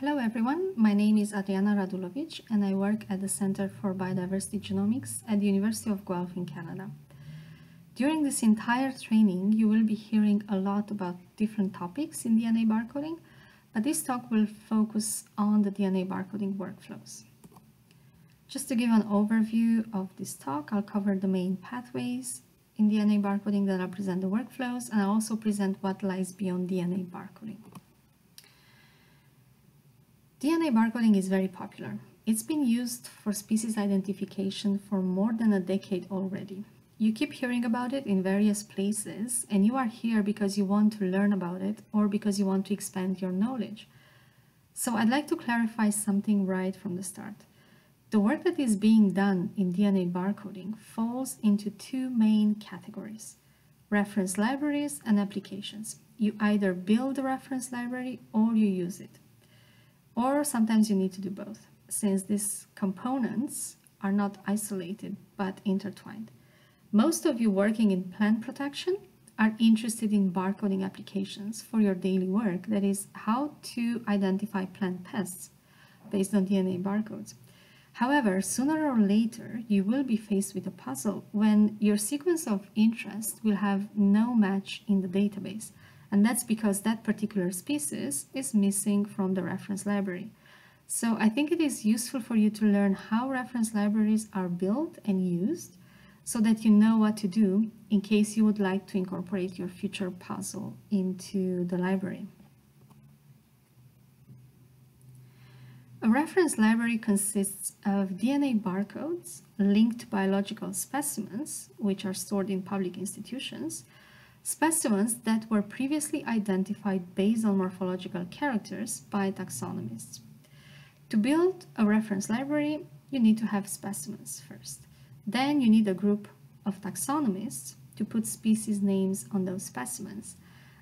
Hello everyone, my name is Adriana Radulovici and I work at the Center for Biodiversity Genomics at the University of Guelph in Canada. During this entire training, you will be hearing a lot about different topics in DNA barcoding, but this talk will focus on the DNA barcoding workflows. Just to give an overview of this talk, I'll cover the main pathways in DNA barcoding that I'll present the workflows and I'll also present what lies beyond DNA barcoding. DNA barcoding is very popular. It's been used for species identification for more than a decade already. You keep hearing about it in various places and you are here because you want to learn about it or because you want to expand your knowledge. So I'd like to clarify something right from the start. The work that is being done in DNA barcoding falls into two main categories, reference libraries and applications. You either build a reference library or you use it. Or sometimes you need to do both, since these components are not isolated but intertwined. Most of you working in plant protection are interested in barcoding applications for your daily work, that is, how to identify plant pests based on DNA barcodes. However, sooner or later, you will be faced with a puzzle when your sequence of interest will have no match in the database and that's because that particular species is missing from the reference library. So I think it is useful for you to learn how reference libraries are built and used so that you know what to do in case you would like to incorporate your future puzzle into the library. A reference library consists of DNA barcodes, linked biological specimens, which are stored in public institutions, specimens that were previously identified based on morphological characters by taxonomists. To build a reference library, you need to have specimens first. Then you need a group of taxonomists to put species names on those specimens.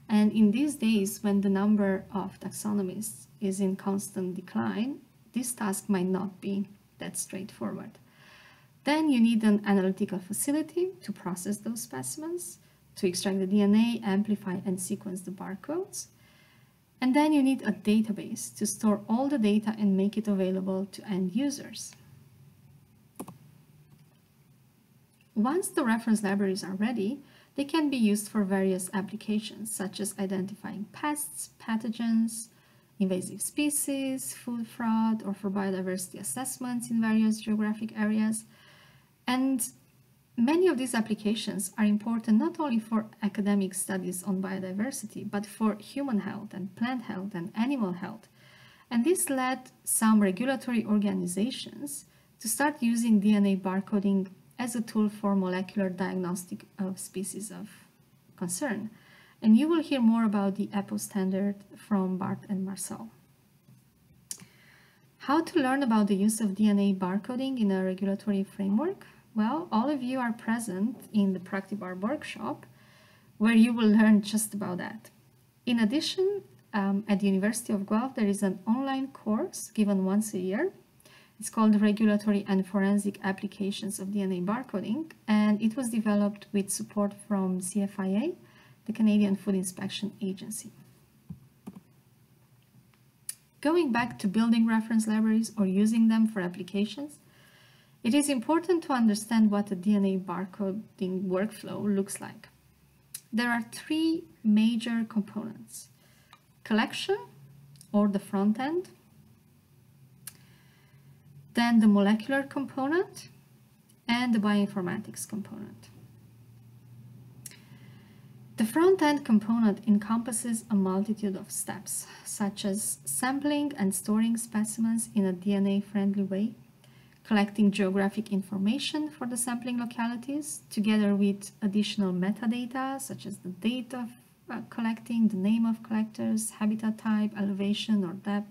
And in these days, when the number of taxonomists is in constant decline, this task might not be that straightforward. Then you need an analytical facility to process those specimens to extract the DNA, amplify and sequence the barcodes. And then you need a database to store all the data and make it available to end users. Once the reference libraries are ready, they can be used for various applications, such as identifying pests, pathogens, invasive species, food fraud, or for biodiversity assessments in various geographic areas. And Many of these applications are important not only for academic studies on biodiversity, but for human health and plant health and animal health. And this led some regulatory organizations to start using DNA barcoding as a tool for molecular diagnostic of species of concern. And you will hear more about the EPPO standard from Bart and Marcel. How to learn about the use of DNA barcoding in a regulatory framework? Well, all of you are present in the Practibar workshop where you will learn just about that. In addition, um, at the University of Guelph, there is an online course given once a year. It's called Regulatory and Forensic Applications of DNA Barcoding, and it was developed with support from CFIA, the Canadian Food Inspection Agency. Going back to building reference libraries or using them for applications, it is important to understand what a DNA barcoding workflow looks like. There are three major components. Collection, or the front end, then the molecular component, and the bioinformatics component. The front-end component encompasses a multitude of steps, such as sampling and storing specimens in a DNA-friendly way, collecting geographic information for the sampling localities together with additional metadata such as the date of uh, collecting, the name of collectors, habitat type, elevation or depth,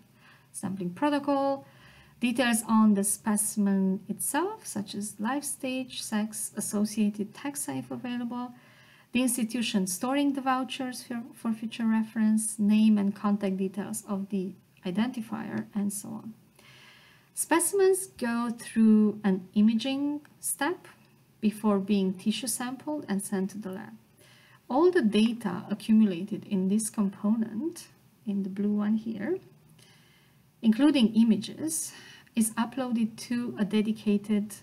sampling protocol, details on the specimen itself such as life stage, sex, associated taxa if available, the institution storing the vouchers for, for future reference, name and contact details of the identifier, and so on. Specimens go through an imaging step before being tissue sampled and sent to the lab. All the data accumulated in this component, in the blue one here, including images, is uploaded to a dedicated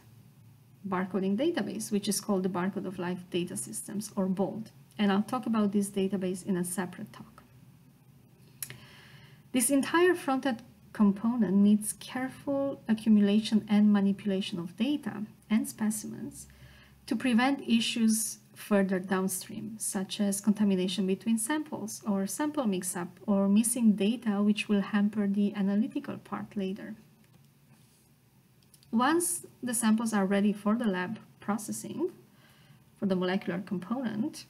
barcoding database, which is called the Barcode of Life Data Systems, or BOLD. And I'll talk about this database in a separate talk. This entire front-end component needs careful accumulation and manipulation of data and specimens to prevent issues further downstream, such as contamination between samples or sample mix-up or missing data which will hamper the analytical part later. Once the samples are ready for the lab processing, for the molecular component,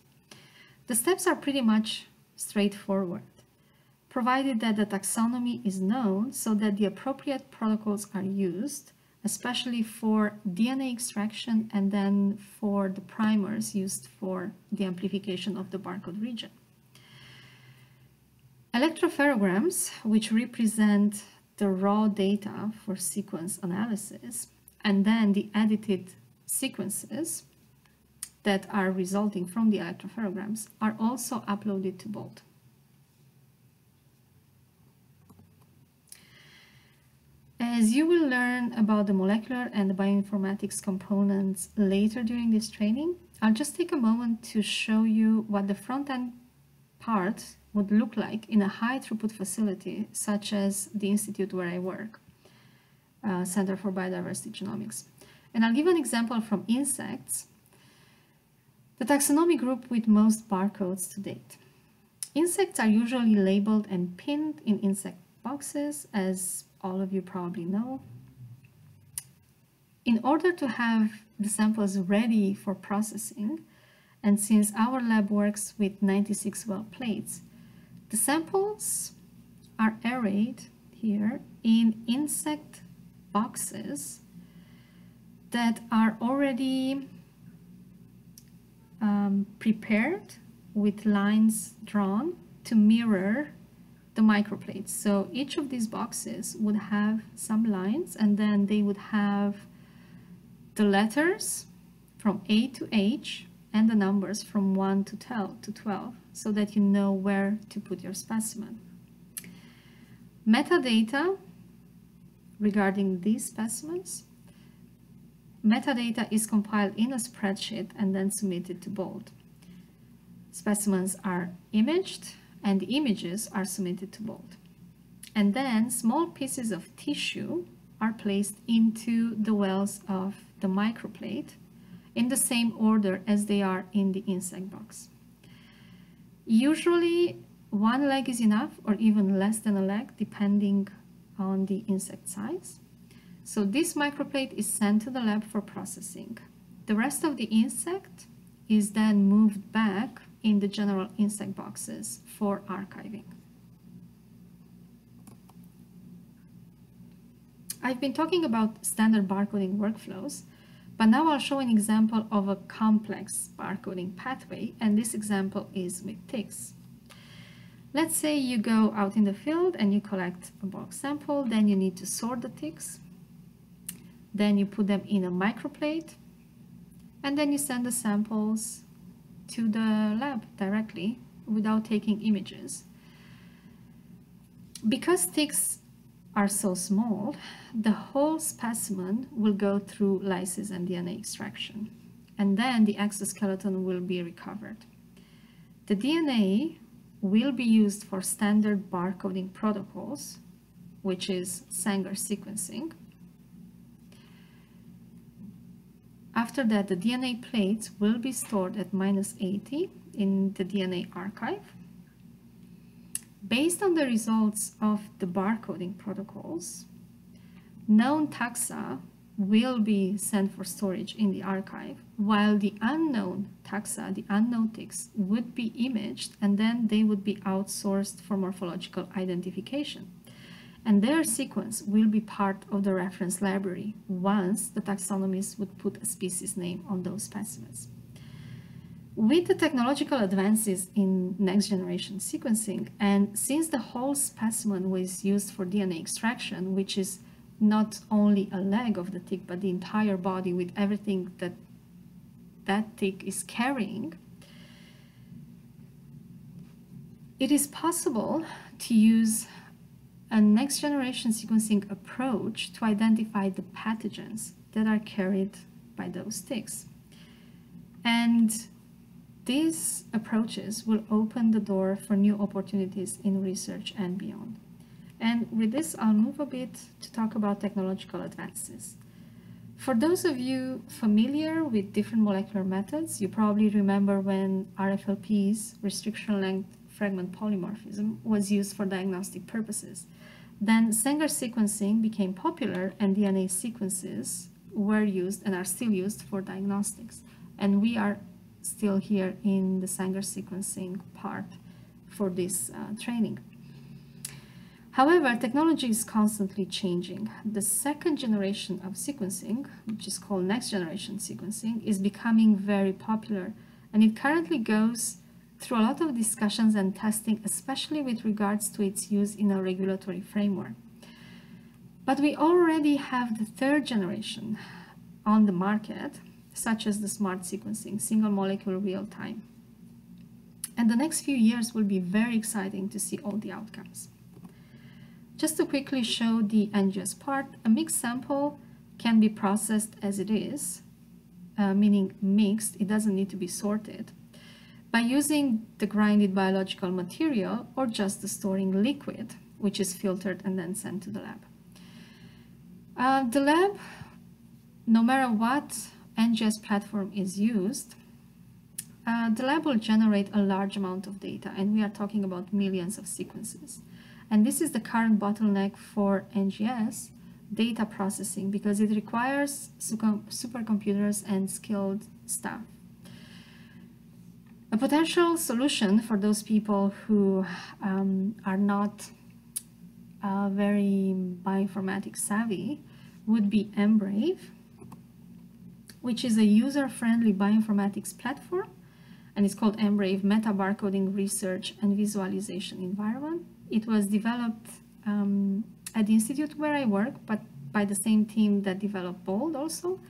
the steps are pretty much straightforward, provided that the taxonomy is known so that the appropriate protocols are used, especially for DNA extraction and then for the primers used for the amplification of the barcode region. Electropherograms, which represent the raw data for sequence analysis, and then the edited sequences that are resulting from the electropherograms are also uploaded to BOLD. As you will learn about the molecular and the bioinformatics components later during this training, I'll just take a moment to show you what the front-end part would look like in a high throughput facility such as the institute where I work, uh, Center for Biodiversity Genomics. And I'll give an example from insects, the taxonomy group with most barcodes to date. Insects are usually labeled and pinned in insect boxes, as all of you probably know. In order to have the samples ready for processing, and since our lab works with 96 well plates, the samples are arrayed here in insect boxes that are already um, prepared with lines drawn to mirror the microplates. So each of these boxes would have some lines and then they would have the letters from A to H and the numbers from 1 to 12 so that you know where to put your specimen. Metadata regarding these specimens Metadata is compiled in a spreadsheet and then submitted to BOLD. Specimens are imaged and the images are submitted to BOLD. And then small pieces of tissue are placed into the wells of the microplate in the same order as they are in the insect box. Usually one leg is enough or even less than a leg depending on the insect size. So this microplate is sent to the lab for processing. The rest of the insect is then moved back in the general insect boxes for archiving. I've been talking about standard barcoding workflows, but now I'll show an example of a complex barcoding pathway, and this example is with ticks. Let's say you go out in the field and you collect a bulk sample, then you need to sort the ticks. Then you put them in a microplate and then you send the samples to the lab directly without taking images. Because ticks are so small, the whole specimen will go through lysis and DNA extraction, and then the exoskeleton will be recovered. The DNA will be used for standard barcoding protocols, which is Sanger sequencing, After that, the DNA plates will be stored at minus 80 in the DNA archive. Based on the results of the barcoding protocols, known taxa will be sent for storage in the archive, while the unknown taxa, the unknown ticks, would be imaged and then they would be outsourced for morphological identification and their sequence will be part of the reference library once the taxonomist would put a species name on those specimens. With the technological advances in next generation sequencing, and since the whole specimen was used for DNA extraction, which is not only a leg of the tick, but the entire body with everything that that tick is carrying, it is possible to use a next generation sequencing approach to identify the pathogens that are carried by those ticks. And these approaches will open the door for new opportunities in research and beyond. And with this, I'll move a bit to talk about technological advances. For those of you familiar with different molecular methods, you probably remember when RFLP's restriction length fragment polymorphism was used for diagnostic purposes. Then Sanger sequencing became popular and DNA sequences were used and are still used for diagnostics. And we are still here in the Sanger sequencing part for this uh, training. However, technology is constantly changing. The second generation of sequencing, which is called next generation sequencing, is becoming very popular and it currently goes through a lot of discussions and testing, especially with regards to its use in a regulatory framework. But we already have the third generation on the market, such as the SMRT sequencing, single molecule real time. And the next few years will be very exciting to see all the outcomes. Just to quickly show the NGS part, a mixed sample can be processed as it is, uh, meaning mixed, it doesn't need to be sorted by using the grinded biological material or just the storing liquid, which is filtered and then sent to the lab. Uh, the lab, no matter what NGS platform is used, uh, the lab will generate a large amount of data, and we are talking about millions of sequences. And this is the current bottleneck for NGS data processing because it requires supercomputers and skilled staff. A potential solution for those people who um, are not uh, very bioinformatics savvy would be mBRAVE, which is a user-friendly bioinformatics platform, and it's called mBRAVE Meta Barcoding Research and Visualization Environment. It was developed um, at the institute where I work, but by the same team that developed BOLD also.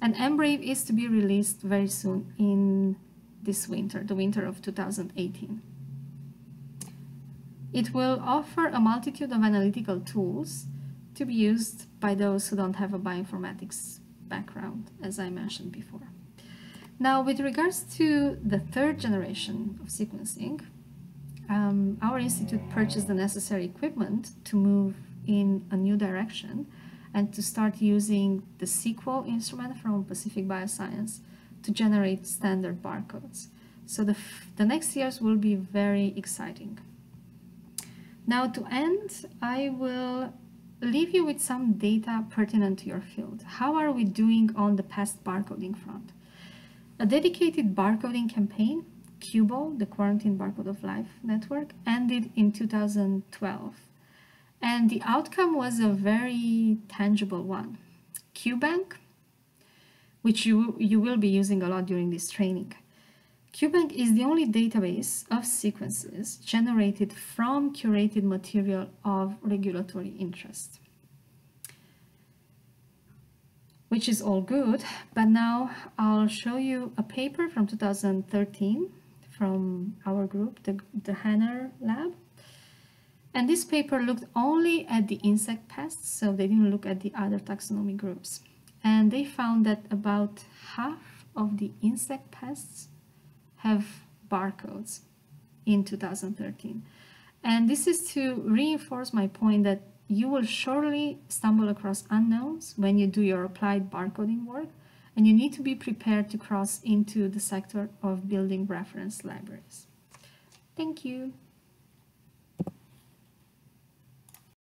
And mBRAVE is to be released very soon in this winter, the winter of 2018. It will offer a multitude of analytical tools to be used by those who don't have a bioinformatics background, as I mentioned before. Now, with regards to the third generation of sequencing, um, our institute purchased the necessary equipment to move in a new direction and to start using the Sequel instrument from Pacific Bioscience to generate standard barcodes. So the, the next years will be very exciting. Now to end, I will leave you with some data pertinent to your field. How are we doing on the past barcoding front? A dedicated barcoding campaign, QBOL, the Quarantine Barcode of Life network, ended in 2012. And the outcome was a very tangible one. QBank which you, you will be using a lot during this training. QBank is the only database of sequences generated from curated material of regulatory interest. Which is all good, but now I'll show you a paper from 2013 from our group, the, the Hanner lab. And this paper looked only at the insect pests, so they didn't look at the other taxonomy groups and they found that about half of the insect pests have barcodes in 2013. And this is to reinforce my point that you will surely stumble across unknowns when you do your applied barcoding work, and you need to be prepared to cross into the sector of building reference libraries. Thank you.